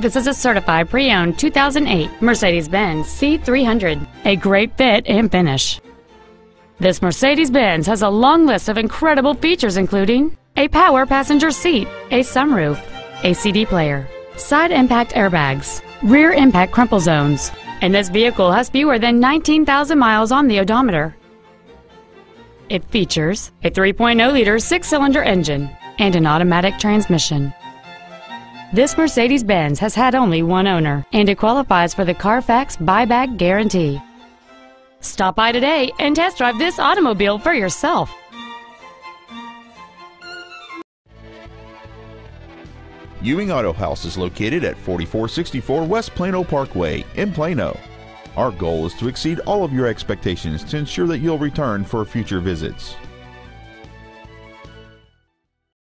This is a certified pre-owned 2008 Mercedes-Benz C300, a great fit and finish. This Mercedes-Benz has a long list of incredible features including a power passenger seat, a sunroof, a CD player, side impact airbags, rear impact crumple zones, and this vehicle has fewer than 19,000 miles on the odometer. It features a 3.0-liter six-cylinder engine and an automatic transmission. This Mercedes-Benz has had only one owner, and it qualifies for the Carfax buyback guarantee. Stop by today and test drive this automobile for yourself. Ewing Autohaus is located at 4464 West Plano Parkway in Plano. Our goal is to exceed all of your expectations to ensure that you'll return for future visits.